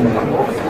있습니다.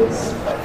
is